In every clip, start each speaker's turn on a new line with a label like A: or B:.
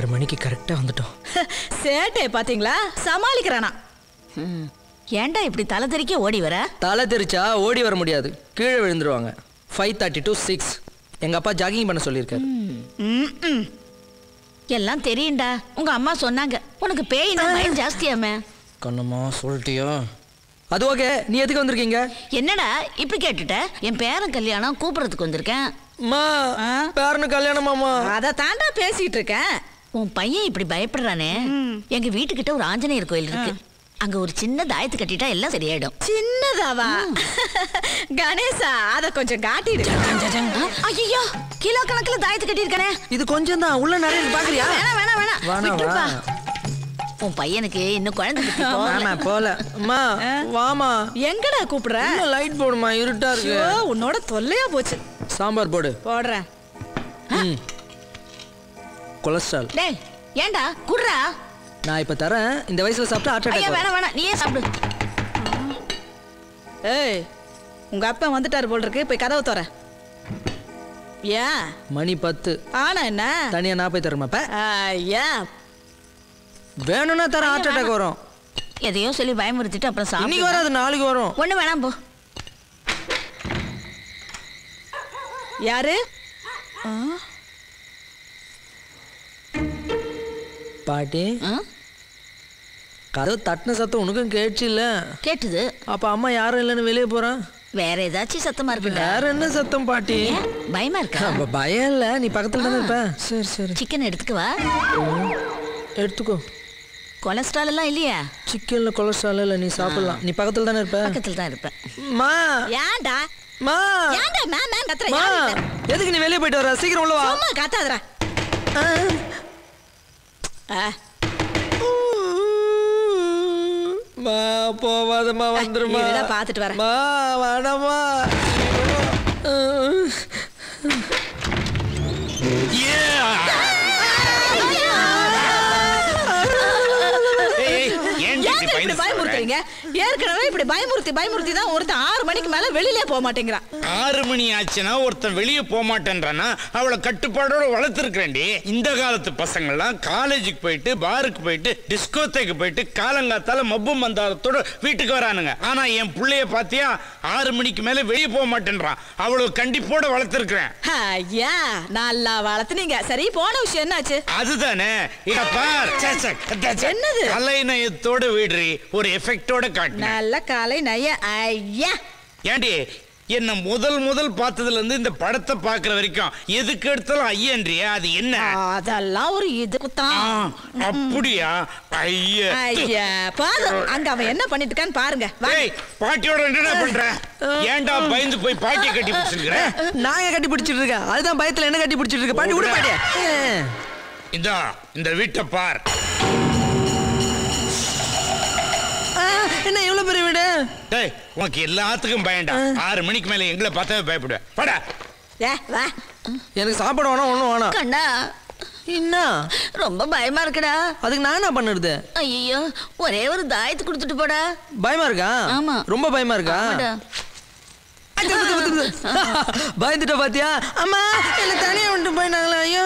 A: ஆறு மணிக்கு கரெக்டா வந்துட்டோம்.
B: சேட்டை பாத்தீங்களா சமாளிக்கிறானா?
C: ம். ஏன்டா இப்படி தலை தெறிக்க ஓடி வர?
A: தலை தெரிச்சா ஓடி வர முடியாது. கீழே விழுந்துருவாங்க. ஃபைவ் தேர்ட்டி டு சிக்ஸ் எங்க அப்பா ஜாகிங் பண்ண சொல்லியிருக்காரு.
C: எல்லாம் தெரியும்டா. உங்க அம்மா சொன்னாங்க. உனக்கு பேயினா பயம் ஜாஸ்தியாமே.
A: கண்ணம்மா சொல்லிட்டியா? அது ஓகே நீ எதுக்கு வந்திருக்கீங்க?
C: என்னடா இப்படி கேட்டுட்ட? என் பேரன் கல்யாணம் கூப்பிடுறதுக்கு வந்திருக்கேன்?
A: பேரனு கல்யாணமாமா
B: அத தாண்டா பேசிட்டு இருக்கேன்.
C: உன் பையன் இப்படி பயப்படுறானே? எங்க வீட்டுக்கிட்ட ஒரு ஆஞ்சநேயர் கோயில் இருக்கு. அங்க ஒரு சின்ன தாயத்து கட்டிட்டா எல்லாம் சரியாயிடும்.
B: சின்னதாவா? கணேசா அத கொஞ்சம் காட்டிடு.
C: ஐயோ கிலோ கணக்குல தாயத்து கட்டியிருக்கானே.
A: இது கொஞ்சம் தான் உள்ள நிறைய பாக்குறியா?
C: வேணாம் வேணாம் வேணாம்.
A: வேணாம்,
C: விட்டுருப்பா.
A: வா.
C: உன் பையனுக்கு இன்னும் குழந்தை.
A: வேணாம் போல. அம்மா வாமா.
B: எங்கடா கூப்பிடுற?
A: லைட் போடுமா இருட்டா இருக்கு.
B: உன்னோட தொல்லையா போச்சு.
A: சாம்பார் போடு.
B: போடுறேன்.
A: ம். கொலஸ்ட்ரால்.
C: டேய் ஏன்டா? குடுறா.
A: நான் இப்ப தரேன். இந்த வயசுல சாப்பிட்டா ஹார்ட் அட்டாக்
C: வேணாம் வேணாம். நீயே சாப்பிடு.
B: ஏய் உங்க அப்பா வந்துட்டாரு போல் இருக்கு. போய் கதவை தர ஏன்?
A: மணி பத்து.
B: ஆனா என்ன?
A: தனியா நான் போய் தரமா
B: ஐயா
A: வேணும்னா தர ஹார்ட் அட்டாக் வரும்.
C: எதையோ சொல்லி பயமுறுத்திட்டு அப்புறம்
A: இன்னைக்கு
C: சாப்பிடு
A: வராது நாளைக்கு வரும்.
C: ஒண்ணு வேணாம் போ.
B: யாரு?
A: பாட்டி? கதவு தட்டின சத்தம் உனக்கும் கேட்டுச்சு இல்ல?
C: கேட்டுது.
A: அப்ப அம்மா யாரும் இல்லைன்னு வெளியே போறான்
C: வேற ஏதாச்சும் சத்தமா இருக்குடா
A: வேற என்ன சத்தம் பாட்டி?
C: பயமா இருக்கா?
A: அப்ப பயம் இல்ல நீ பக்கத்துல தானே இருப்ப? சரி சரி.
C: சிக்கன் எடுத்துக்கவா
A: எடுத்துக்கோ.
C: கொலஸ்ட்ரால் எல்லாம் இல்லையா?
A: சிக்கன்ல கொலஸ்ட்ரால் இல்ல நீ சாப்பிடலாம். நீ பக்கத்துல தானே இருப்ப?
C: பக்கத்துல தான் இருப்பேன்
A: மா.
B: ஏன்டா?
A: மா.
B: ஏன்டா மேம் மேம் கத்துற?
A: எதுக்கு நீ வெளியே போயிட்டு வர? சீக்கிரம் உள்ள வா.
B: சும்மா காத்தாதடா.
A: போவாதம்மா வந்துருமா
B: பாத்துட்டு வரேன்.
A: வரமா வேணாமா
B: ஏற்கனவே இப்படி பயமுறுத்தி பயமுறுத்தி தான் ஒருத்தன் ஆறு மணிக்கு மேல வெளியிலே போக மாட்டேங்கிறான்
D: ஆறு மணி ஆச்சுன்னா ஒருத்தன் வெளியே போக மாட்டேன்றானா அவளை கட்டுப்பாடோட வளர்த்துருக்கேன்டி இந்த காலத்து பசங்கள்லாம் காலேஜுக்கு போயிட்டு பாருக்கு போயிட்டு டிஸ்கோத்தேக்கு போயிட்டு காலங்காத்தால மப்பு மந்தாரத்தோட வீட்டுக்கு வரானுங்க. ஆனா என் புள்ளைய பாத்தியா ஆறு மணிக்கு மேல வெளியே போக மாட்டேன்றான். அவளை கண்டிப்போட வளர்த்துருக்கிறேன்.
B: ஐயா நல்லா வளர்த்துனீங்க. சரி போன விஷயம் என்னாச்சு?
D: அதுதானே.
B: என்னது?
D: கலைநயத்தோட வீடுறி. ஒரு எஃபெக்டோட காட்டின.
B: நல்ல காலை நைய. ஐயா.
D: ஏண்டி என்ன முதல் முதல் பார்த்ததுல இருந்து இந்த படத்தை பார்க்குற வரைக்கும் எதுக்கு எடுத்தாலும் ஐயன்றியா அது என்ன?
B: அதெல்லாம் ஒரு
D: ஆ,
B: இதுக்குத்தான்
D: அப்படியா? ஐயா.
B: ஐயா பாரு அங்க அவன் என்ன பண்ணிட்டு இருக்கான்னு பாருங்க
D: பாட்டியோட என்னடா பண்ற? ஏன்டா பயந்து போய் பாட்டியை கட்டி பிடிச்சிருக்கிற?
A: நாங்க கட்டி பிடிச்சிட்டு இருக்கேன் அதுதான் பயத்துல என்ன கட்டி பிடிச்சிட்டு இருக்க பாட்டி விடு பாட்டி.
D: இந்தா இந்த வீட்டை பார்.
A: என்ன இவ்வளவு பெரிய வீடு?
D: டேய் உனக்கு எல்லாத்துக்கும் பயண்டா ஆறு மணிக்கு மேல எங்களை பார்த்தாவே பயப்படுவேன் படா
B: ஏ, வா.
A: எனக்கு சாப்பாடு வேணாம் ஒண்ணும் வேணாம்.
C: கண்ணா.
A: என்ன?
C: ரொம்ப பயமா இருக்குடா.
A: அதுக்கு நான் என்ன பண்ணுறது?
C: ஐயோ ஒரே ஒரு தாயத்து கொடுத்துட்டு போடா.
A: பயமா இருக்கா?
C: ஆமா.
A: ரொம்ப பயமா இருக்கா. பயந்துட்ட பாத்தியா? அம்மா என்ன தனியா விட்டு போயினாங்களா ஐயோ.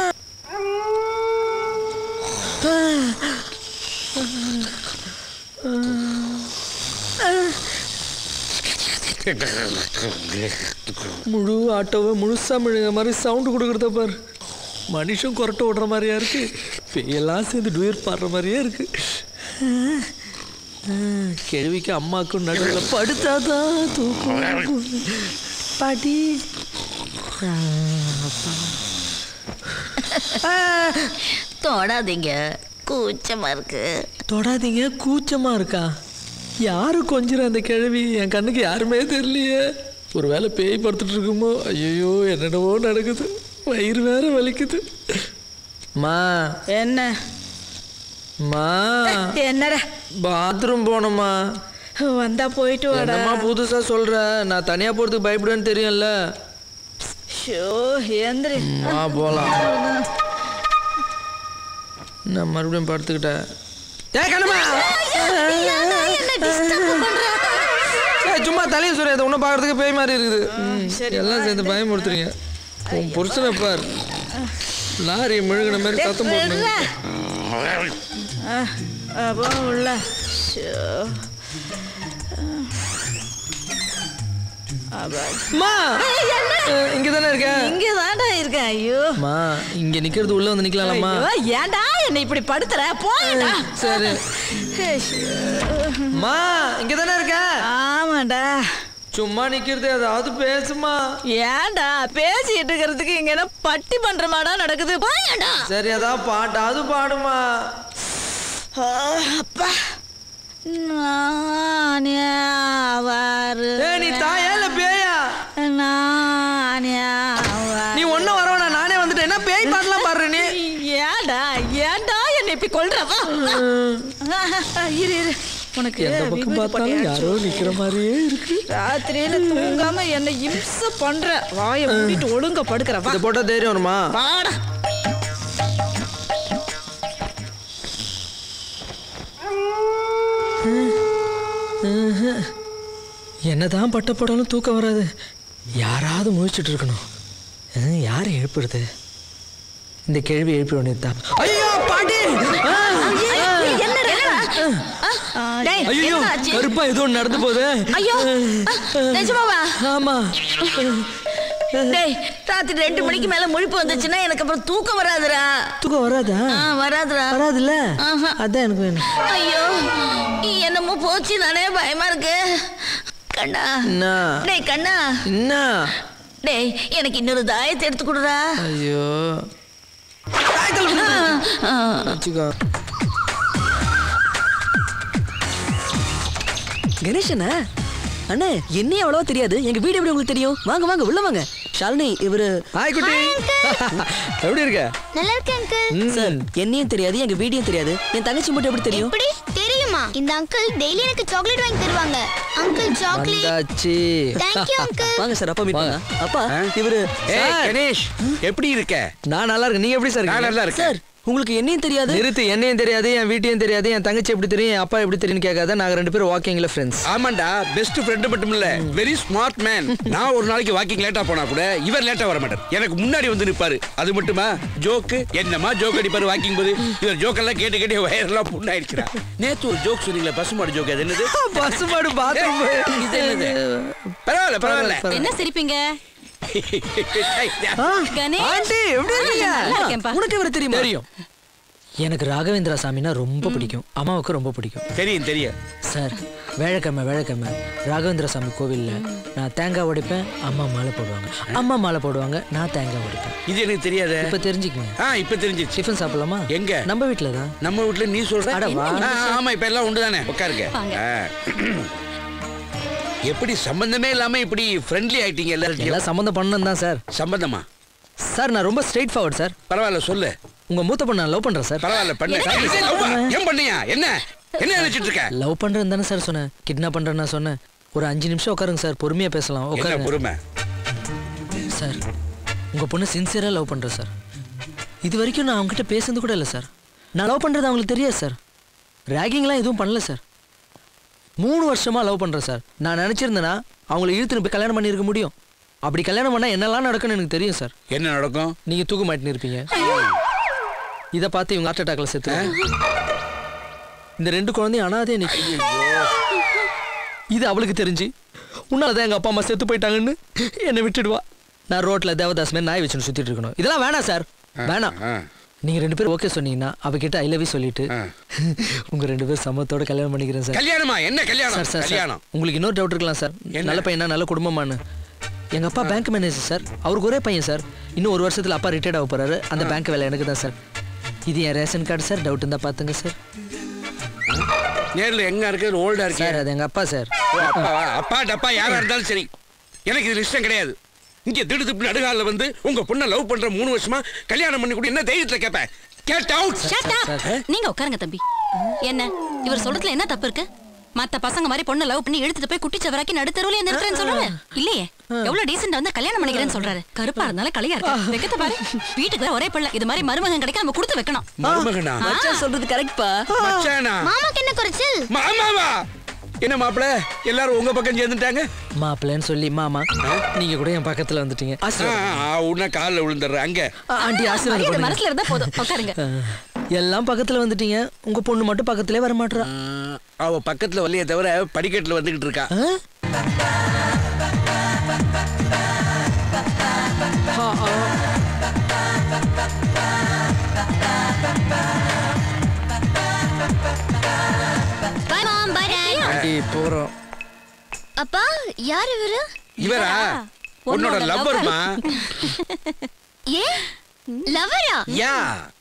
A: முழு ஆட்டோவை முழுசா முழுங்க மாதிரி சவுண்டு கொடுக்குறத பாரு. மனுஷன் கொரட்டை விடுற மாதிரியா இருக்கு. பேயெல்லாம் சேர்ந்து டூயர் பாடுற மாதிரியே இருக்கு. கேள்விக்கு அம்மாக்கும் நடுவில் படுத்தாதான் தூக்கம். பாட்டி.
C: தொடாதீங்க. கூச்சமா இருக்கு.
A: தொடாதீங்க கூச்சமா இருக்கா? யாரு கொஞ்சிற அந்த கிழவி? என் கண்ணுக்கு யாருமே தெரியலையே. ஒருவேளை பேய் படுத்துட்டு இருக்குமோ? ஐயோ என்னென்னவோ நடக்குது. வயிறு வேற வலிக்குது. மா.
B: என்ன?
A: மா.
B: என்னடா?
A: பாத்ரூம் போனோமா
B: வந்தா போயிட்டு வாடா.
A: புதுசா சொல்ற? நான் தனியா போறதுக்கு பயப்படுவேன்னு தெரியும்ல.
B: ஷோ ஏந்திரி.
A: மா போலாம். நான் மறுபடியும் படுத்துக்கிட்டேன். கண்ணம்மா. தலையை சொல்ல இதை ஒன்றும் பார்க்கறதுக்கு பேய் மாதிரி இருக்குது. எல்லாம் சேர்ந்து பயமுறுத்துறீங்க. உன் புருஷனை பார். லாரி முழுகின மாதிரி சத்தம் போட்டு
B: விடுறா. ஆ, ஆ, போ உள்ள
A: இங்க தானே இருக்க?
B: இங்க தாண்டா இருக்கேன் ஐயோ.
A: அம்மா இங்க நிக்கிறது உள்ள வந்து நிக்கலாம்மா
B: ஐயோ, ஏன்டா என்னை இப்படி படுத்துற? போடா
A: சரி. அம்மா இங்க தானே இருக்க?
B: ஆமாண்டா
A: சும்மா நிக்கிறது ஏதாவது பேசுமா?
B: ஏன்டா? பேசிட்டு இருக்கிறதுக்கு இங்க என்ன பட்டி பண்றமாடா நடக்குது? போயேண்டா
A: சரி ஏதாவது பாட்டாவது பாடுமா?
B: அப்பா.
A: நீ தாயா இல்ல பேயா. நீ ஒன்னும் வரவனா நானே வந்துட்டேன். என்ன பேய் பாட்டெல்லாம் பாடுற நீ?
B: ஏன்டா என்னை இப்படி கொல்றவா இரு இரு. உனக்கு
A: எந்த பக்கம் பார்த்தாலும் யாரோ நிக்கிற மாதிரியே இருக்கு.
B: ராத்திரியில தூங்காம என்ன இம்சை பண்ற. வாயை மூடிட்டு ஒழுங்கா படுக்கிற
A: போட்டா தைரியம் வருமா?
B: வாடா.
A: என்னதான் பட்ட போடாலும் தூக்கம் வராது. யாராவது முழிச்சிட்டு இருக்கணும். யாரை எழுப்புறது? இந்த கேள்வி எழுப்பி வேண்டியதுதான் ஐயோ பாட்டி! ஐயோ? கருப்பா ஏதோ நடந்து போகுது.
C: ஐயோ நிஜமாவா?
A: ஆமா.
C: டேய் ராத்திரி ரெண்டு மணிக்கு மேல முழிப்பு வந்துச்சுன்னா எனக்கு அப்புறம் தூக்கம் வராதுடா.
A: தூக்கம் வராதா?
C: வராதுடா.
A: வராதுல்ல. அதான் எனக்கு வேணும்.
C: ஐயோ என்னமோ போச்சு நானே பயமா இருக்கு. கண்ணா. டேய் கண்ணா.
A: என்ன
C: டேய் எனக்கு இன்னொரு தாயத்தை எடுத்து கொடுடா.
A: ஐயோ.
E: கணேசனா அண்ணே. என்னையும் அவ்வளவா தெரியாது. எங்க வீடு எப்படி உங்களுக்கு தெரியும்? வாங்க வாங்க உள்ள வாங்க. ஷாலினி இவரு
A: ஹாய் குட்டி. எப்படி இருக்க?
F: நல்லா இருக்கு அங்கிள்
E: சார் என்னையும் தெரியாது எங்க வீடியும் தெரியாது. என் தங்கச்சி மட்டும் எப்படி தெரியும்?
F: எப்படி? தெரியுமா. இந்த அங்கிள் டெய்லி எனக்கு சாக்லேட் வாங்கி தருவாங்க. அங்கிள் சாக்லேட்
A: வந்தாச்சு.
F: தேங்க்யூ அங்கிள்
E: வாங்க சார் அப்பா மீட். பண்ணலாம் அப்பா இவரு
G: ஏய். கணேஷ் எப்படி இருக்க?
A: நான் நல்லா இருக்கேன். நீங்க எப்படி சார்
G: நான்? நல்லா இருக்கேன்.
E: சார் உங்களுக்கு என்னையும் தெரியாது?
A: நிறுத்து என்னையும் தெரியாது என் வீட்டையும் தெரியாது என் தங்கச்சி எப்படி தெரியும் என் அப்பா எப்படி தெரியும்னு கேட்காத நாங்க ரெண்டு பேரும் வாக்கிங்ல ஃப்ரெண்ட்ஸ்
G: ஆமாண்டா பெஸ்ட் ஃப்ரெண்ட் மட்டும் இல்ல வெரி ஸ்மார்ட் மேன் நான் ஒரு நாளைக்கு வாக்கிங் லேட்டா போனா கூட இவர் லேட்டா வர மாட்டார் எனக்கு முன்னாடி வந்து நிப்பாரு. அது மட்டுமா? ஜோக்கு என்னமா ஜோக் அடிப்பாரு வாக்கிங் போது? இவர் ஜோக் எல்லாம் கேட்டு கேட்டு வயரெல்லாம் புண்ணாயிடுச்சுடா. நேத்து ஒரு ஜோக் சொன்னீங்களே பசுமாடு ஜோக் அது என்னது?
A: பசுமாடு பாத்ரூம்
G: இது என்னது? பரவாயில்ல பரவாயில்ல.
H: என்ன சிரிப்பீங்க?
A: ஆண்டி எப்படி இருக்கீங்க?
E: உனக்கு இவரு தெரியுமா?
A: தெரியும். எனக்கு ராகவேந்திரா சாமினா ரொம்ப பிடிக்கும். அம்மாவுக்கு ரொம்ப பிடிக்கும்.
G: தெரியும் தெரியும்.
A: சார் வேழக்கிழமை வேழக்கிழமை ராகவேந்திர சாமி கோவில்ல நான் தேங்காய் உடைப்பேன் அம்மா மாலை போடுவாங்க. அம்மா மாலை போடுவாங்க நான் தேங்காய் உடைப்பேன்.
G: இது எனக்கு தெரியாத.
A: இப்ப தெரிஞ்சுக்கங்க.
G: ஆ இப்ப தெரிஞ்சிச்சு
A: டிஃபன் சாப்பிடலாமா?
G: எங்க?
A: நம்ம வீட்ல தான்.
G: நம்ம வீட்ல நீ சொல்ற? ஆமா இப்ப எல்லாம் உண்டுதானே? உட்காருங்க.
H: வாங்க.
G: ஆ. எப்படி சம்பந்தமே இல்லாம இப்படி ஃப்ரெண்ட்லி ஆயிட்டீங்க எல்லாரும்
A: எல்லாம் சம்மந்தம் பண்ணணும் தான் சார்.
G: சம்பந்தமா?
A: சார் நான் ரொம்ப ஸ்ட்ரெயிட் ஃபார்வர்ட் சார்.
G: பரவாயில்ல சொல்லு.
A: உங்க மூத்த பொண்ணு லவ் பண்றேன் சார்.
G: பரவாயில்ல பண்ணு? ஏன் பண்ணியா? என்ன? என்ன நினைச்சிட்டு இருக்க?
A: லவ் பண்றேன்னு தானே சார் சொன்னேன். கிட்னாப் பண்றேன்னு நான் சொன்னேன். ஒரு அஞ்சு நிமிஷம் உட்காருங்க சார். பொறுமையா பேசலாம். உட்காருங்க.
G: பொறுமை?
A: சார் உங்க பொண்ணு சின்சியரா லவ் பண்றேன் சார். இது வரைக்கும் நான் அவங்ககிட்ட பேசுனது கூட இல்லை சார். நான் லவ் பண்றது அவங்களுக்கு தெரியாது சார். ரேகிங்லாம் எதுவும் பண்ணல சார். மூணு வருஷமா லவ் பண்றேன் சார் நான் நினைச்சிருந்தேன்னா அவங்கள இழுத்துன்னு போய் கல்யாணம் பண்ணியிருக்க முடியும். அப்படி கல்யாணம் பண்ணா என்னெல்லாம் நடக்கும்னு எனக்கு தெரியும் சார்
G: என்ன நடக்கும்?
A: நீங்க தூக்க மாட்டின்னு இருப்பீங்க. இதை பார்த்து இவங்க ஹார்ட் அட்டாக்ல செத்து இந்த ரெண்டு குழந்தையும் அனாதே நிக்கு இது அவளுக்கு தெரிஞ்சு உன்னாலதான் எங்க அப்பா அம்மா செத்து போயிட்டாங்கன்னு என்னை விட்டுடுவா. நான் ரோட்ல தேவதாஸ் மாதிரி நாய் வச்சுன்னு சுத்திட்டு இருக்கணும். இதெல்லாம் வேணாம் சார் வேணாம். நீங்க ரெண்டு பேரும் ஓகே சொன்னீங்கன்னா அவகிட்ட ஐ லவ் சொல்லிட்டு
G: ஆ.
A: உங்க ரெண்டு பேரும் சமத்தோட கல்யாணம் பண்ணிக்கிறேன் சார்.
G: கல்யாணமா? என்ன கல்யாணம்?
A: Sir sir.
G: கல்யாணம்.
A: உங்களுக்கு இன்னொரு டவுட் இருக்கலாம் சார்? நல்ல பையனா? நல்ல குடும்பமானு எங்க அப்பா பேங்க் மேனேஜர் சார். அவருக்கு ஒரே பையன் சார். இன்னும் ஒரு வருஷத்துல அப்பா ரிட்டையர்ட் ஆக போறாரு. அந்த பேங்க் வேலை எனக்கு தான் சார். இது என் ரேஷன் கார்டு சார். டவுட் இருந்தா பாத்துங்க சார்.
G: நேர்ல எங்க இருக்கு? ஓல்டா இருக்கு
A: சார் அது எங்க அப்பா சார்.
G: ஓ, அப்பாவா? அப்பா டப்பா யாரா இருந்தாலும் சரி. எனக்கு இது இஷ்டம் கிடையாது. இங்க திடு திப்பு நடுகால வந்து உங்க பொண்ணை லவ் பண்ற மூணு வருஷமா கல்யாணம் பண்ணி கூட என்ன தைரியத்துல கேட்பேன் கேட் அவுட்
H: Shut up. நீங்க உட்காருங்க தம்பி. என்ன? இவர் சொல்றதுல என்ன தப்பு இருக்கு? மத்த பசங்க மாதிரி பொண்ணு லவ் பண்ணி எடுத்துட்டு போய் குட்டி சவராக்கி நடுத்தருவுல நிறுத்துறேன்னு சொல்றாரு இல்லையே. எவ்வளவு டீசெண்டா வந்து கல்யாணம் பண்ணிக்கிறேன்னு சொல்றாரு. கருப்பா இருந்தாலும் கலையா இருக்கு. வைக்கத்த பாரு. வீட்டுக்கு ஒரே பிள்ளை. இது மாதிரி மருமகன் கிடைக்க நம்ம கொடுத்து வைக்கணும்.
G: மருமகனா?
E: மச்சான் சொல்றது கரெக்ட்பா
G: மச்சானா?
F: மாமாக்கு என்ன குறைச்சல்?
G: மாமாவா?
D: என்ன மாப்பிள? எல்லாரும் உங்க பக்கம் சேர்ந்துட்டாங்க?
A: மாப்பிள்ளைன்னு சொல்லி மாமா நீங்க கூட என் பக்கத்துல வந்துட்டீங்க.
D: உன்ன காலில் விழுந்துடுறேன். அங்க.
A: ஆண்டி ஆசீர்வாதம் பண்ணுங்க.
H: மனசுல இருந்தா போதும். உட்காருங்க.
A: எல்லாம் பக்கத்துல வந்துட்டீங்க. உங்க பொண்ணு மட்டும் பக்கத்திலே வர மாட்டா
D: அவ பக்கத்துல வரலையே தவிர படிக்கட்டுல வந்துகிட்டு இருக்கா.
A: போறோம்.
F: அப்பா யார் இவரு?
D: இவரா? உன்னோட லவ்வர்மா
F: ஏ? லவரா
D: யா.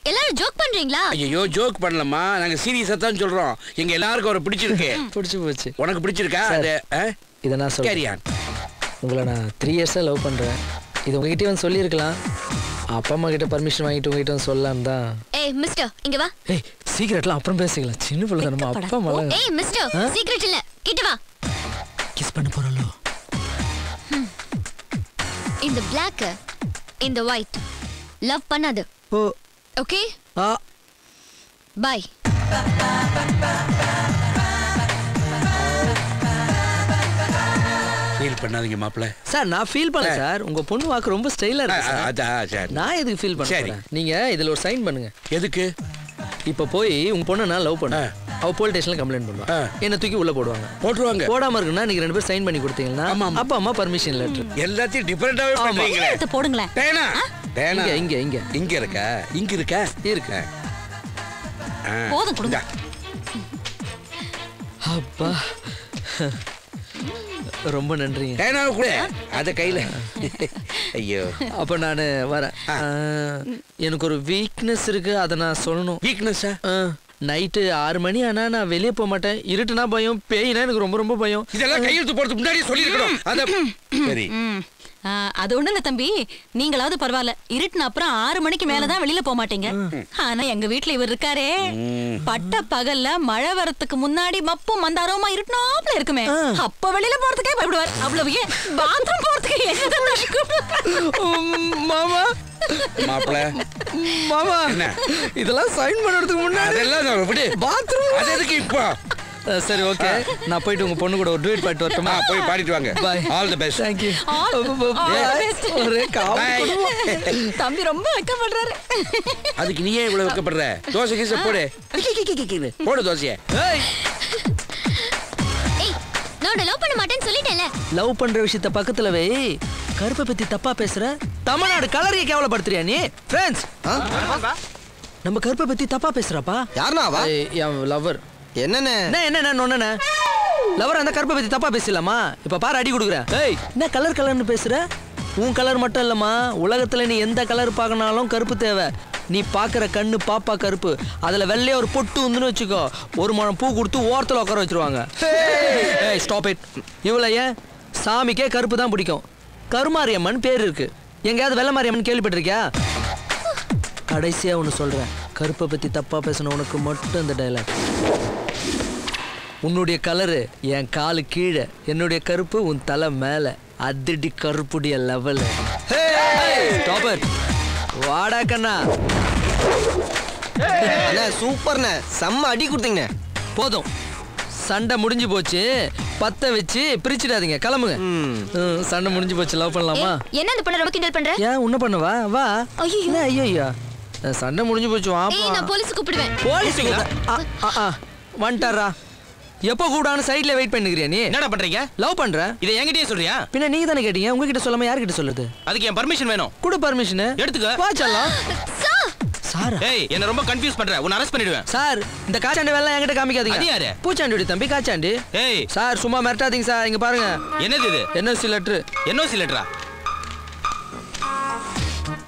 F: எல்லாரும் ஜோக் பண்றீங்களா?
D: ஐயோ ஜோக் பண்ணலம்மா. நாங்க சீரியஸா தான் சொல்றோம். எங்க எல்லாருக்கும் அவரை பிடிச்சிருக்கு.
A: பிடிச்சி போச்சு.
D: உனக்கு பிடிச்சிருக்கா?
A: சார்,
D: அது?
A: இதை நான் சொல்றேன். உங்களை நான் த்ரீ இயர்ஸாக லவ் பண்ணுறேன் இது உங்ககிட்டயே வந்து சொல்லியிருக்கலாம். அப்பா அம்மா கிட்ட பர்மிஷன் வாங்கிட்டு உங்ககிட்ட வந்து சொல்லலாம் தான்.
F: ஏய் மிஸ்டர் இங்க வா.
A: ஏய் சீக்கிரட்லாம் அப்புறம் பேசிக்கலாம். சின்ன பிள்ளை நம்ம அப்பா அம்மா
F: ஏய் மிஸ்டர் சீக்ரெட் இல்ல.
A: பண்ண போகிறோம்ல
F: இந்த Black இந்த ஒயிட் லவ் பண்ணாது.
A: ஓ.
F: ஓகே
A: ஆ.
F: பை
D: ஃபீல் பண்ணாதீங்க மாப்பிள
A: சார் நான் ஃபீல் பண்ணல சார். உங்க பொண்ணு வாக்கு ரொம்ப ஸ்டைலா இருக்கு சார்.
D: அதான் சரி.
A: நான் எதுக்கு ஃபீல். பண்ணேன் நீங்க இதுல ஒரு சைன் பண்ணுங்க.
D: எதுக்கு?
A: இப்போ போய் உங்க பொண்ணை நான் லவ் பண்ணேன் அவ போலீஸ் ஸ்டேஷன்ல கம்ப்ளைண்ட் பண்ணுவா. என்ன தூக்கி உள்ள போடுவாங்க.
D: போட்டுருவாங்க.
A: போடாம இருக்குன்னா நீங்க ரெண்டு பேரும் சைன் பண்ணி கொடுத்தீங்கன்னா. அப்பா அம்மா பர்மிஷன் லெட்டர்
D: எல்லாத்தையும் டிஃபரெண்டாவே பண்றீங்களே.
H: எடுத்து போடுங்களேன்?
D: டேனா டேனா
A: இங்க இங்க இங்க.
D: இங்க இருக்கா? இங்க இருக்கா?
A: இருக்கு.
H: போதும் கொடுங்க.
A: அப்பா. ரொம்ப நன்றிங்க.
D: டேனா கூட. அத கையில. ஐயோ.
A: அப்ப நான் வரேன். ஆ, எனக்கு ஒரு வீக்னஸ் இருக்கு அதை நான் சொல்லணும்.
D: வீக்னஸா
A: நைட்டு ஆறு மணி ஆனா நான் வெளியே போக மாட்டேன். இருட்டுனா பயம் பேய்னா எனக்கு ரொம்ப ரொம்ப பயம்.
D: இதெல்லாம் கையெழுத்து போறதுக்கு முன்னாடியே சொல்லிருக்கணும் அத சரி.
H: அது ஒண்ணு இல்ல தம்பி. நீங்களாவது பரவாயில்ல இருட்டுன அப்புறம் ஆறு மணிக்கு மேலதான் வெளியில போக மாட்டீங்க. ஆனா எங்க வீட்ல இவர் இருக்காரே. பட்ட பகல்ல மழை வரதுக்கு முன்னாடி மப்பும் மந்தாரமா இருட்டுனாப்ல இருக்குமே. அப்ப வெளியில போறதுக்கே பயப்படுவார். அவ்வளவு ஏன்? பாத்ரூம் போறதுக்கு நடக்கும்
A: மாமா.
D: மாப்பிள.
A: மாமா.
D: என்ன?
A: இதெல்லாம் சைன் பண்ணுறதுக்கு முன்னாடி
D: அதெல்லாம் நான் விடு.
A: பாத்ரூம்
D: அது எதுக்கு இப்போ?
A: அஹ், சரி ஓகே நான் போயிட்டு உங்க பொண்ணு கூட ஒரு டுவேட் பாட்டு வரட்டுமா?
D: போய் பாடிட்டு வாங்க.
A: Bye
D: all the best
H: the best.
A: ஒரே. குடும்பம்.
H: தம்பி ரொம்ப வெக்கப்படுறாரு.
D: அதுக்கு நீ ஏன் இவ்வளவு வைக்கப்படுற? தோசை கீசை போடு. போடு தோசைய.
A: ஏய்.
F: நான் லவ் பண்ண மாட்டேன்னு சொல்லிட்டேன்ல.
A: லவ் பண்ற விஷயத்த பக்கத்துல வை. கருப்பை பத்தி தப்பா பேசுற. தமிழ்நாடு கலரையை கேவலப்படுத்துறியா நீ? ஃப்ரெண்ட்ஸ் நம்ம கருப்பை பத்தி தப்பா பேசுறாப்பா.
I: யாருண்ணா அவ?
A: என் லவர்
I: என்னண்ணே
A: என்ன என்ன லவர் அந்த கருப்பை பத்தி தப்பா பேசலாமா இப்ப பாரு அடி கொடுக்குறேன் ஏய். என்ன கலர் கலர்னு பேசுற? உன் கலர் மட்டும் இல்லம்மா. உலகத்துல நீ எந்த கலர் பார்க்கனாலும் கருப்பு தேவை. நீ பார்க்குற கண்ணு பாப்பா கருப்பு. அதுல வெள்ளைய ஒரு பொட்டு வந்துன்னு வச்சுக்கோ. ஒரு முழம் பூ கொடுத்து ஓரத்துல உட்கார வச்சிருவாங்க. ஏய். ஸ்டாப் இட் இவ்வளோ ஏன்? சாமிக்கே கருப்பு தான் பிடிக்கும். கருமாரியம்மன் பேர் இருக்கு. எங்கேயாவது வெள்ளை மாரியம்மன் கேள்விப்பட்டிருக்கியா? கடைசியா ஒன்று சொல்றேன். கருப்பை பத்தி தப்பா பேசணும் உனக்கு மட்டும் இந்த டைலாக் உன்னுடைய கலரு என் காலு கீழே என்னுடைய கருப்பு உன் தலை மேல. அதிடி கருப்புடைய லெவல் ஸ்டாப்பர் வாடா கண்ணா.
I: அண்ணே சூப்பர்ண்ணே. செம்ம அடி கொடுத்தீங்கண்ணே.
A: போதும். சண்டை முடிஞ்சு போச்சு. பத்த வச்சு பிரிச்சிடாதீங்க. கிளம்புங்க. சண்டை முடிஞ்சு போச்சு. லவ் பண்ணலாமா?
F: என்ன அந்த பொண்ணை ரொம்ப கிண்டல் பண்ற?
A: ஏன் உன்ன பண்ணவா? வா. ஐயோ ஐயா சண்டை முடிஞ்சு போச்சு. வாப்பா.
F: நான் போலீஸ் கூப்பிடுவேன்.
A: போலீஸ் வந்துட்டாரா எப்போ கூடான்னு சைடுல வெயிட் பண்ணுகிறியா நீ?
J: என்னடா பண்றீங்க?
A: லவ் பண்றேன்.
J: இதை என்கிட்டயே சொல்றியா?
A: பின்ன நீங்க தானே கேட்டீங்க உங்ககிட்ட சொல்லாம யார்கிட்ட சொல்றது?
J: அதுக்கு என் பர்மிஷன் வேணும்.
A: கொடு பர்மிஷன்
J: எடுத்துக்க.
A: வா செல்லம்.
F: சார்.
J: ஏய் என்ன ரொம்ப கன்ஃபியூஸ் பண்ற. உன்னை அரெஸ்ட் பண்ணிடுவேன்.
A: சார் இந்த காச்சாண்டி வேலை என்கிட்ட காமிக்காதீங்க.
J: அது யாரு?
A: பூச்சாண்டியோட தம்பி காச்சாண்டி.
J: ஏய்.
A: சார் சும்மா மிரட்டாதீங்க சார். இங்க பாருங்க.
J: என்னது இது?
A: என்எஸ்சி லெட்ரு
J: என்ஓசி லெட்டரா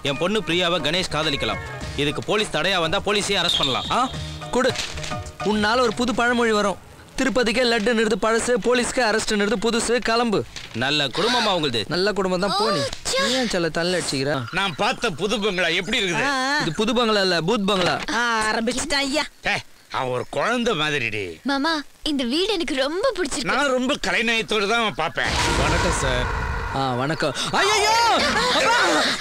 J: என் பொண்ணு பிரியாவை கணேஷ் காதலிக்கலாம். இதுக்கு போலீஸ் தடையா வந்தா போலீஸே அரெஸ்ட் பண்ணலாம்.
A: ஆ கொடு. உன்னால ஒரு புது பழமொழி வரும். திருப்பதிக்கே லட்டு நிறுத்து பழசு போலீஸ்க்கு அரெஸ்ட் நிறுத்து புதுசு கிளம்பு.
J: நல்ல குடும்பமா உங்களுது?
A: நல்ல குடும்பம் தான் போனி ஏன் சொல்ல தள்ள அடிச்சுக்கிற?
D: நான் பார்த்த புது பங்களா எப்படி இருக்குது?
A: இது புது பங்களா இல்ல பூத் பங்களா.
B: ஆரம்பிச்சிட்டான் ஐயா.
D: அவன் ஒரு குழந்தை மாதிரிடி.
F: மாமா இந்த வீடு எனக்கு ரொம்ப பிடிச்சிருக்கு.
D: நான் ரொம்ப கலைநயத்தோடு தான் பார்ப்பேன்.
J: வணக்கம் சார்.
A: வணக்கம். ஐயோ அப்பா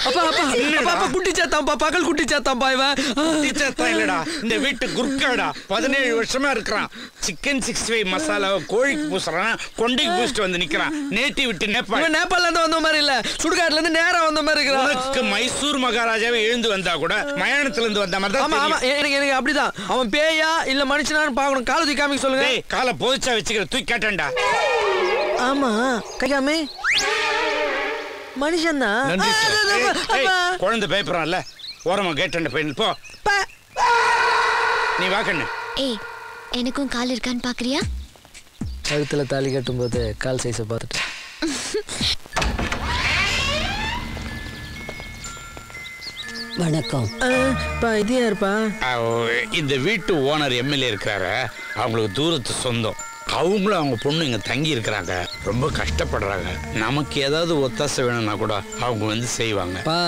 A: அப்பா அப்பா. அப்பா குட்டி சாத்தாம்பா பகல் குட்டி சாத்தாம்பா இவன்.
D: டீச்சர் தான் இல்லடா. இந்த வீட்டு குர்காடா. பதினேழு வருஷமா இருக்கிறான். சிக்கன் சிக்ஸ்டி ஃபைவ் மசாலாவை கோழிக்கு பூசுறான். கொண்டைக்கு பூசிட்டு வந்து நிக்கிறான். நேட்டி விட்டு நேபாள்.
A: நேபாள்ல இருந்து வந்த மாதிரி இல்ல. சுடுகாட்டுல இருந்து நேரா வந்த மாதிரி
D: உனக்கு
A: இருக்கிறான்
D: மைசூர் மகாராஜாவே எழுந்து வந்தா கூட மயானத்துல இருந்து வந்த மாதிரி
A: ஆமா ஆமா. எனக்கு எனக்கு அப்படிதான். அவன் பேயா இல்ல மனுஷனான்னு பாக்கணும் கால தூக்கி காமிக்க சொல்லுங்க.
D: காலை போதிச்சா வச்சுக்கிற. தூக்கி கேட்டேன்டா
A: ஆமா கைகாமி மனுஷன் தான்
D: குழந்தை பயப்படுறான்ல ஓரமா கேட்டேன் போய் போ. நீ வா கண்ணு.
F: ஏய் எனக்கும் கால் இருக்கான்னு பாக்குறியா?
A: கழுத்துல தாலி கட்டும்போது கால் சைஸை பார்த்துட்டு.
I: வணக்கம்.
A: இது யாருப்பா?
D: இந்த வீட்டு ஓனர் எம்எல்ஏ இருக்கிறாரு. அவங்களுக்கு தூரத்து சொந்தம். அவங்களும் அவங்க பொண்ணு இங்க தங்கி இருக்கிறாங்க. ரொம்ப கஷ்டப்படுறாங்க. நமக்கு ஏதாவது ஒத்தாசை வேணும்னா கூட அவங்க வந்து செய்வாங்க.
A: பா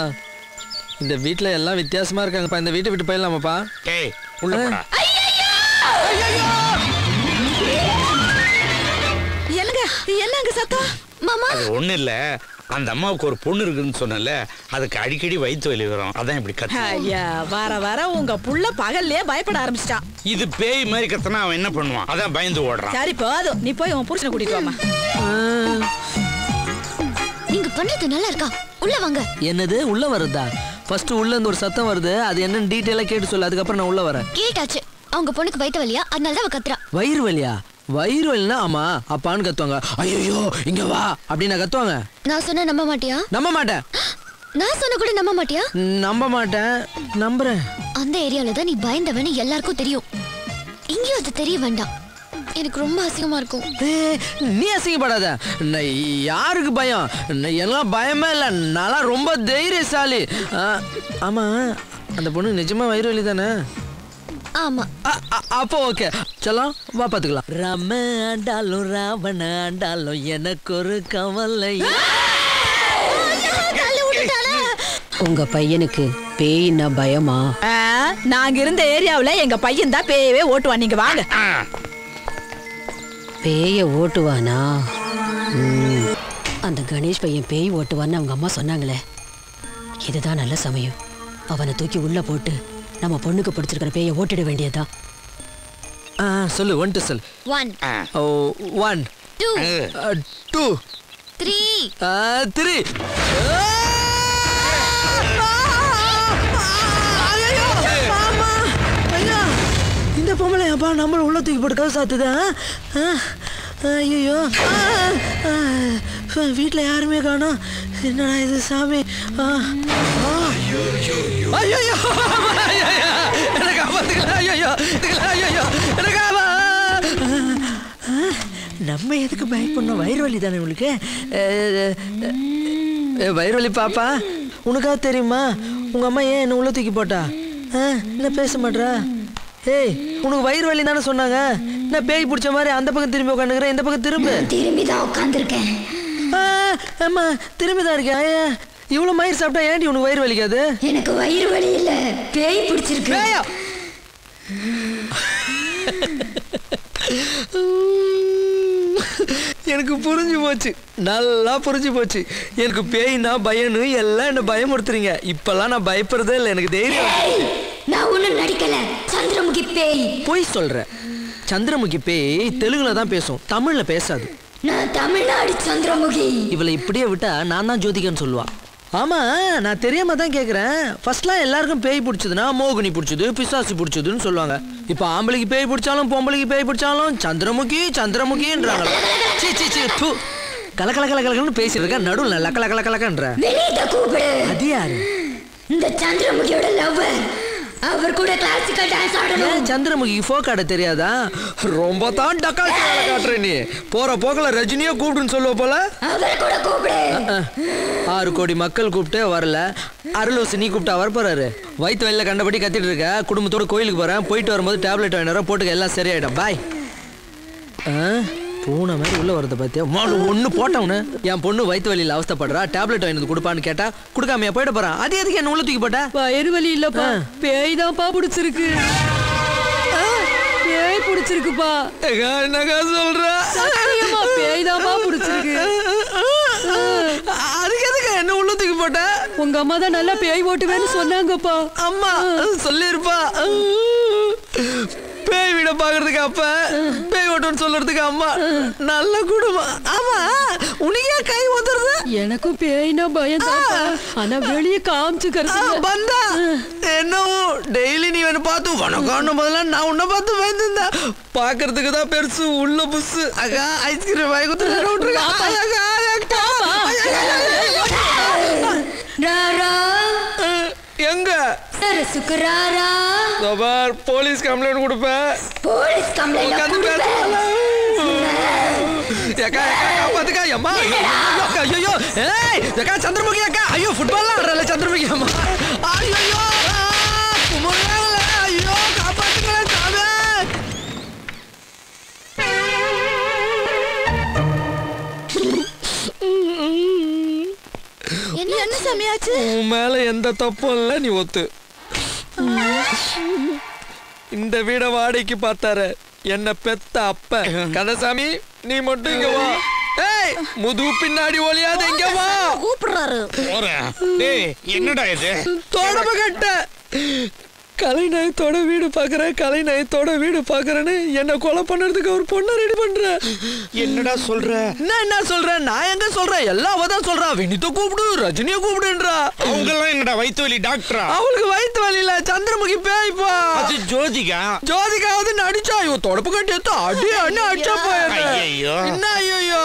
A: இந்த வீட்ல எல்லாம் வித்தியாசமா இருக்காங்கப்பா. இந்த வீட்டை விட்டு போயிடலாமாப்பா?
D: டேய் உள்ள
B: என்னங்க? என்னங்க சத்தம்?
F: மாமா?
D: அது ஒண்ணு இல்ல. அந்த அம்மாவுக்கு ஒரு பொண்ணு இருக்குன்னு சொன்னல அதுக்கு அடிக்கடி வயிற்று வலி வரும். அதான் இப்படி கத்து
B: ஐயா வர வர உங்க புள்ள பகல்லே பயப்பட ஆரம்பிச்சிட்டான்
D: இது பேய் மாதிரி கத்துனா அவன் என்ன பண்ணுவான்? அதான் பயந்து ஓடுறான்.
B: சரி போதும் நீ போய் உன் புருஷனை கூட்டிட்டு வாமா
F: நீங்க பண்ணது நல்லா இருக்கா? உள்ள வாங்க.
A: என்னது? உள்ள வருதா ஃபர்ஸ்ட் உள்ள இருந்து ஒரு சத்தம் வருது. அது என்னன்னு டீட்டெயிலா கேட்டு சொல்லு. அதுக்கப்புறம் நான் உள்ள வரேன்.
F: கேட்டாச்சு. அவங்க பொண்ணுக்கு வயித்து வலியா? அதனால தான் கத்துறா.
A: வயிறு வலியா? வயிறு வலினா ஆமா அப்பான்னு கத்துவாங்க. ஐயோ இங்க வா அப்படின்னு கத்துவாங்க.
F: நான் சொன்னா நம்ப மாட்டியா?
A: நம்ப மாட்டேன்.
F: நான் சொன்ன கூட நம்ப மாட்டியா?
A: நம்ப மாட்டேன். நம்புறேன்.
F: அந்த ஏரியால தான் நீ பயந்தவன்னு எல்லாருக்கும் தெரியும். இங்கேயும் அது தெரிய வேண்டாம். எனக்கு ரொம்ப அசிங்கமா இருக்கும்.
A: நீ அசிங்கப்படாத. யாருக்கு பயம்? எல்லாம் பயமே இல்லை. நான்லாம் ரொம்ப தைரியசாலி. ஆமா அந்த பொண்ணு நிஜமா வயிறு வலி தானே?
F: ஆமா.
A: அப்போ ஓகே. செல்லாம் வா பார்த்துக்கலாம் ரம ஆண்டாலும் ராவண ஆண்டாலும் எனக்கு ஒரு கவலை.
I: உங்க பையனுக்கு பேய்னா பயமா?
B: ஆ, நாங்க இருந்த ஏரியாவுல எங்க பையன் தான் பேயவே ஓட்டுவான். நீங்க வாங்க.
I: பேய ஓட்டுவானா. அந்த கணேஷ் பையன் பேய் ஓட்டுவான்னு அவங்க அம்மா சொன்னாங்களே. இதுதான் நல்ல சமயம். அவனை தூக்கி உள்ள போட்டு நம்ம பொண்ணுக்கு பிடிச்சிருக்கிற பேயை ஓட்டிட வேண்டியதா
A: சொல்லு ஒன் டு சொல்
F: ஒன்.
A: ஓ one
F: two
A: two
F: three
A: three அப்பா நம்மள உள்ள தூக்கி போட்டு கதை சாத்துதா? ஐயோ வீட்டில் யாருமே காணோம். என்னடா இது சாமி? நம்ம எதுக்கு பயப்படணும்? வயிறு வலி தானே உங்களுக்கு? வயிறு வலி பாப்பா உனக்கா தெரியுமா? உங்க அம்மா ஏன் என்ன உள்ள தூக்கி போட்டா? ஆ, என்ன பேச மாட்றா? ஏய் உனக்கு வயிறு வலி தானே சொன்னாங்க? என்ன பேய் பிடிச்ச மாதிரி அந்த பக்கம் திரும்பி உட்காந்துக்கிறேன் இந்த பக்கம் திரும்ப.
F: திரும்பி தான் உட்காந்துருக்கேன்
A: ஆமா திரும்பி தான் இருக்கேன். ஐயா இவ்வளோ மயிர் சாப்பிட்டா ஏன்டி உனக்கு வயிறு வலிக்காது?
F: எனக்கு வயிறு வலி இல்ல பேய் பிடிச்சிருக்கு.
A: பேயா? எனக்கு புரிஞ்சு போச்சு. நல்லா புரிஞ்சு போச்சு. எனக்கு பேய்னா பயனு எல்லாம் என்ன பயமுறுத்துறீங்க. இப்பெல்லாம் நான் பயப்படுறதே இல்லை எனக்கு தைரியம்.
F: நான் ஒண்ணும் நடிக்கல. சந்திரமுகி பேய்.
A: போய் சொல்றேன் சந்திரமுகி பேய் தெலுங்குல தான் பேசும். தமிழ்ல பேசாது.
F: நான் தமிழ்நாடு சந்திரமுகி.
A: இவளை இப்படியே விட்டா நான் தான் ஜோதிகன்னு சொல்லுவா. ஆமா நான் தெரியாம தான் கேக்குறேன். ஃபர்ஸ்ட்லாம் எல்லாருக்கும் பேய் பிடிச்சதுன்னா மோகினி பிடிச்சது பிசாசு பிடிச்சதுன்னு சொல்லுவாங்க. இப்போ ஆம்பளைக்கு பேய் பிடிச்சாலும் பொம்பளைக்கு பேய் பிடிச்சாலும் சந்திரமுகி சந்திரமுகின்றாங்க சீ சீ சீ தூ. கல கல கல கலன்னு பேசிட்டு இருக்க. நடுவில் லக்க லக்க லக்க லக்கன்ற
F: வெளியிட்ட கூப்பிடு.
A: அது யாரு?
F: இந்த சந்திரமுகியோட லவ்வர் அவர் கூட கிளாசிக்கல் டான்ஸ் ஆடணும்.
A: சந்திரமுகி ஃபோக் ஆட தெரியாதா? ரொம்ப தான் டக்கால் வேலை காட்டுற நீ. போற போக்கல ரஜினியோ கூப்பிடுன்னு சொல்லுவ போல?
F: அவர் கூட கூப்பிடு.
A: ஆறு கோடி மக்கள் கூப்பிட்டு வரல. அருளூசி நீ கூப்பிட்டா வர போறாரு வயிற்று வெளில கண்டபடி கத்திட்டு இருக்க. குடும்பத்தோட கோயிலுக்கு போறேன். போயிட்டு வரும்போது டேப்லெட் வாங்கினா போட்டுக்க எல்லாம் சரியாயிடும். பாய் பூனை மாதிரி உள்ள வரத பார்த்தியா? மாடு ஒன்று போட்டவனு. என் பொண்ணு வயிற்று வலியில் அவஸ்தைப்படுறா. டேப்லெட் வாங்கினது கொடுப்பான்னு கேட்டா கொடுக்காமையா போயிட போறான் அது எதுக்கு என்ன உள்ள தூக்கி போட்ட?
B: வயிறு வலி இல்லப்பா. பேய் தான்ப்பா பிடிச்சிருக்கு. பேய் பிடிச்சிருக்குப்பா.
A: என்னக்கா சொல்ற?
B: சத்தியமா பேய் தான்ப்பா பிடிச்சிருக்கு.
A: ஓட்ட
I: உங்க அம்மா தான் நல்லா பேய் ஓட்டுவேன்னு சொன்னாங்கப்பா.
A: அம்மா சொல்லிருப்பா. பேய் வீட பாக்குறதுக்கு அப்ப பேய் ஓட்டம்னு சொல்றதுக்கு அம்மா நல்ல குடும்பம். ஆமா உனக்கே கை வந்துருது
I: எனக்கும் பேய்னா பயம் ஆனா வெளியே காமிச்சுக்கிறது.
A: பந்தா என்னவோ டெய்லி நீ என்ன பார்த்து வணக்கம் முதல்ல நான் உன்னை பார்த்து பயந்துருந்தேன் பாக்குறதுக்கு தான் பெருசு உள்ள புஸ் அக்கா ஐஸ்கிரீம் வாங்கி கொடுத்து எங்க?
F: சரசுக்குராரா
A: பார் போலீஸ் கம்ப்ளைண்ட் கொடுப்பேன்
F: போலீஸ் கம்ப்ளைண்ட்
A: ஏக்கா ஏக்கா காப்பாத்துக்கா அம்மா ஐயோ ஏய் ஏக்கா சந்திரமுகி அக்கா. ஐயோ ஃபுட்பால்லாம் ஆடுறல சந்திரமுகி அம்மா.
F: என்ன சமையாச்சு
A: உன் மேல எந்த தப்பும் இல்லை நீ ஒத்து. இந்த வீட வாடகைக்கு பார்த்தாரு. என்ன பெத்த அப்ப. கந்தசாமி நீ மட்டும் இங்க வா. ஏய் முது பின்னாடி ஒளியாத இங்க வா.
B: கூப்பிடுறாரு.
D: என்னடா இது?
A: தொடம கட்ட. கலைநயத்தோட வீடு பாக்குறேன் கலைநயத்தோட வீடு பாக்குறேன்னு என்ன கொலை பண்றதுக்கு ஒரு பொண்ணை ரெடி பண்ற.
D: என்னடா சொல்ற?
A: நான் என்ன சொல்றேன்? நான் எங்க சொல்றேன்? எல்லாம் அவ தான் சொல்றா. வினித கூப்பிடு ரஜினிய கூப்பிடுன்றா.
D: அவங்க எல்லாம் என்னடா வயிற்று வலி டாக்டரா?
A: அவளுக்கு வயிற்று வலியில சந்திரமுகி பேய்ப்பா
D: அது ஜோதிகா?
A: ஜோதிகாவது நடிச்சா. இவ தொடப்பு கட்டி எடுத்து அடி அண்ணா அடிச்சா போய்
D: ஐயையோ.
A: என்ன ஐயோ